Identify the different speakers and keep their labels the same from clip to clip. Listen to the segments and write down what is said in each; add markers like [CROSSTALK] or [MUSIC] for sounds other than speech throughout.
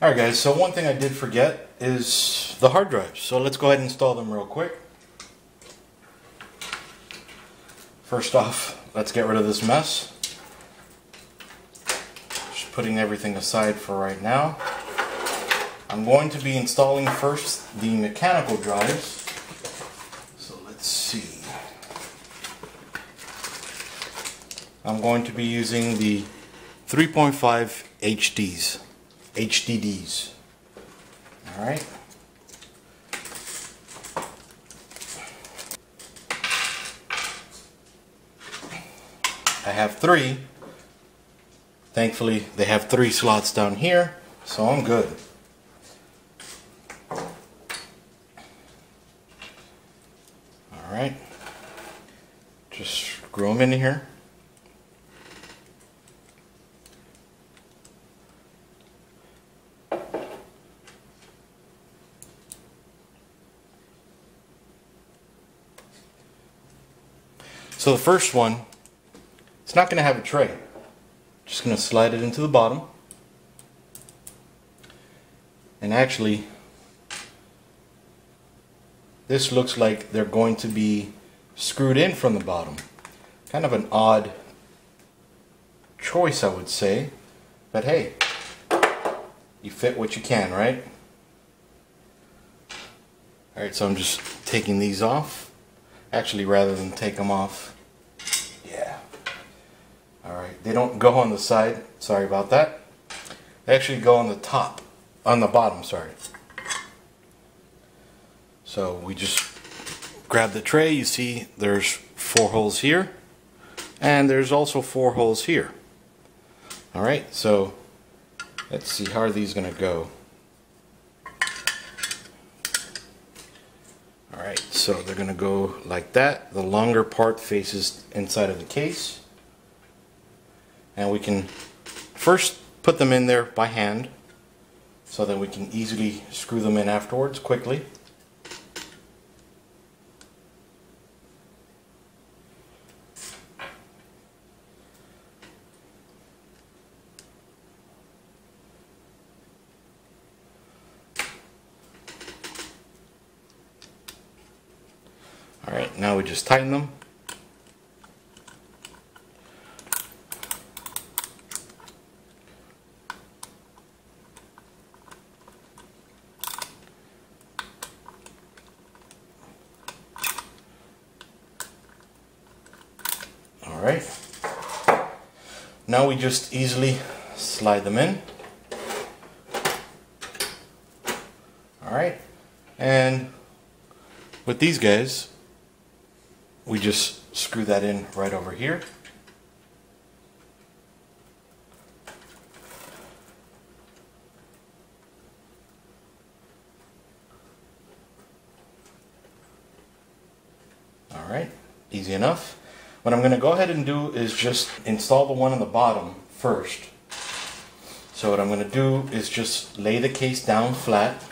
Speaker 1: Alright guys, so one thing I did forget is the hard drives. So let's go ahead and install them real quick. First off, let's get rid of this mess. Just putting everything aside for right now. I'm going to be installing first the mechanical drives. So let's see. I'm going to be using the 3.5 HDs. HDDs. Alright. I have three. Thankfully, they have three slots down here, so I'm good. Alright. Just screw them in here. So the first one, it's not going to have a tray. Just going to slide it into the bottom. And actually, this looks like they're going to be screwed in from the bottom. Kind of an odd choice, I would say. But hey, you fit what you can, right? Alright, so I'm just taking these off. Actually, rather than take them off. Alright, they don't go on the side. Sorry about that. They actually go on the top. On the bottom, sorry. So we just grab the tray. You see there's four holes here. And there's also four holes here. Alright, so let's see how are these going to go. Alright, so they're going to go like that. The longer part faces inside of the case. And we can first put them in there by hand so that we can easily screw them in afterwards quickly. Alright, now we just tighten them. Alright. Now we just easily slide them in. Alright. And with these guys, we just screw that in right over here. Alright, easy enough. What I'm going to go ahead and do is just install the one on the bottom first. So what I'm going to do is just lay the case down flat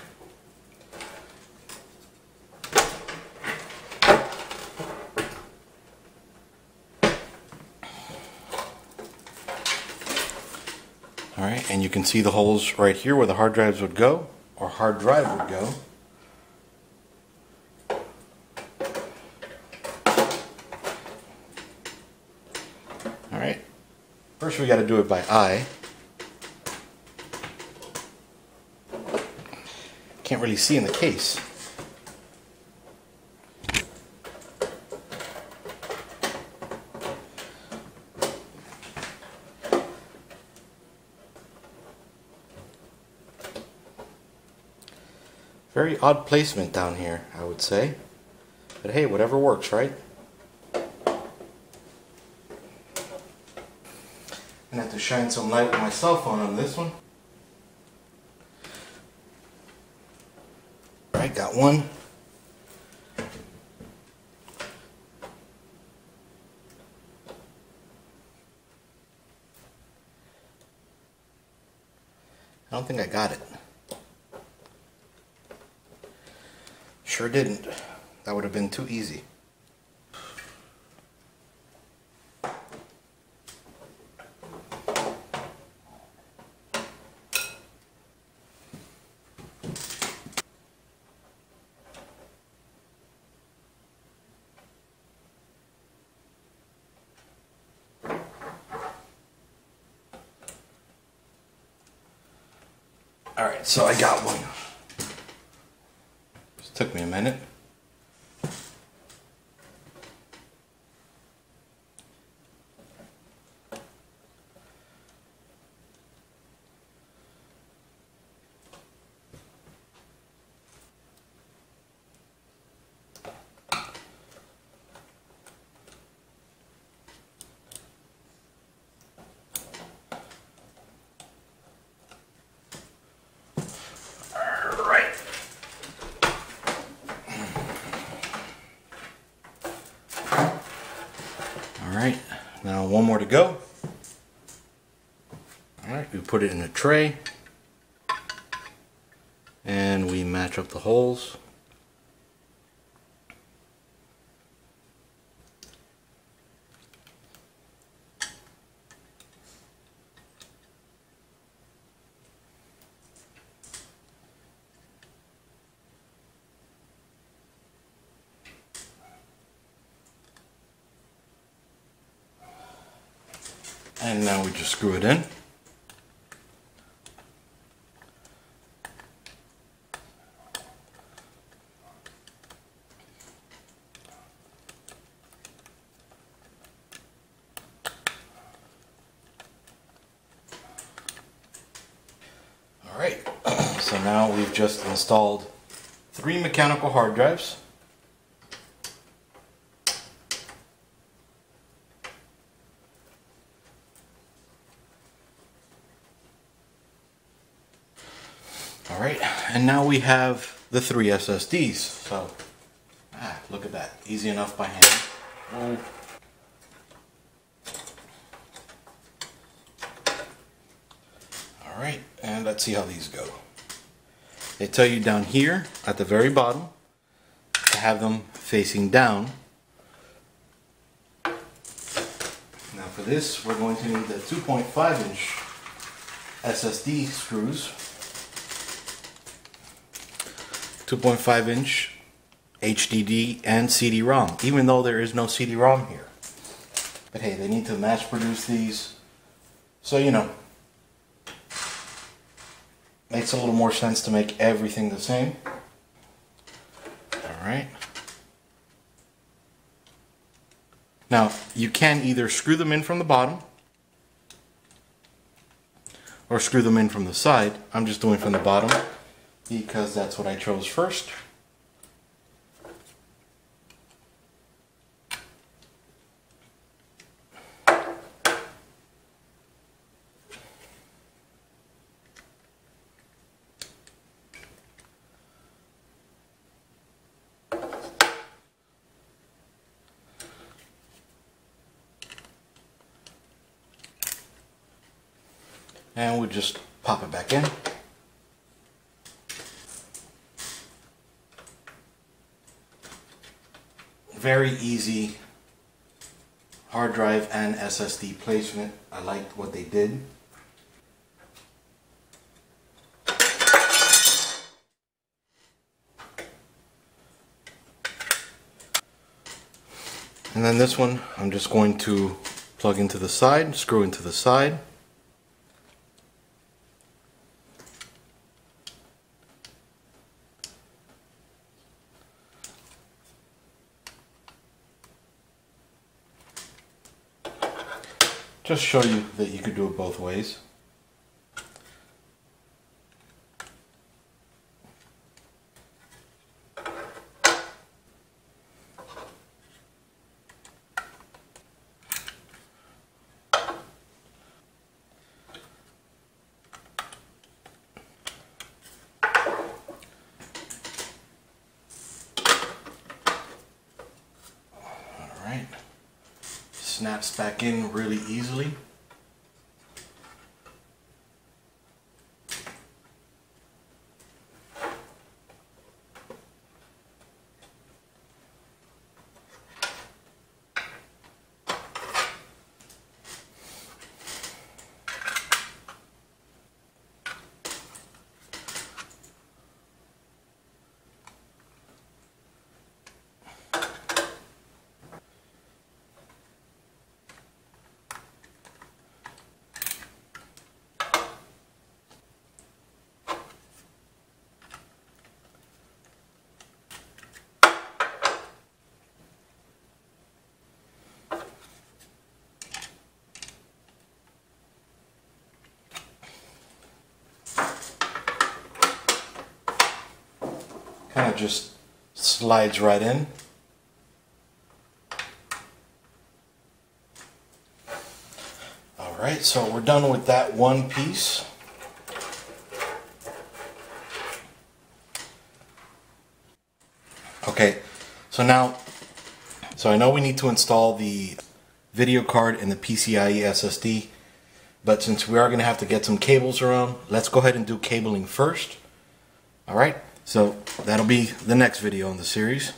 Speaker 1: Alright, and you can see the holes right here where the hard drives would go, or hard drive would go. Alright, first we got to do it by eye. Can't really see in the case. Very odd placement down here, I would say. But hey, whatever works, right? I'm gonna have to shine some light with my cell phone on this one. Alright, got one. I don't think I got it. Sure didn't. That would have been too easy. All right, so I got one. This took me a minute. All right. All right, now one more to go. All right, we put it in a tray and we match up the holes. And now we just screw it in. All right, [CLEARS THROAT] so now we've just installed three mechanical hard drives. All right, and now we have the three SSDs. So, ah, look at that, easy enough by hand. Oh. All right, and let's see how these go. They tell you down here at the very bottom to have them facing down. Now for this, we're going to need the 2.5 inch SSD screws 2.5 inch HDD and CD-ROM, even though there is no CD-ROM here. But hey, they need to mass produce these, so you know, makes a little more sense to make everything the same. All right. Now, you can either screw them in from the bottom or screw them in from the side. I'm just doing from the bottom because that's what I chose first. And we just pop it back in. Very easy hard drive and SSD placement. I liked what they did. And then this one, I'm just going to plug into the side, screw into the side. Just show you that you could do it both ways. All right snaps back in really easily. Just slides right in. Alright, so we're done with that one piece. Okay, so now, so I know we need to install the video card and the PCIe SSD, but since we are going to have to get some cables around, let's go ahead and do cabling first. Alright, so that'll be the next video in the series.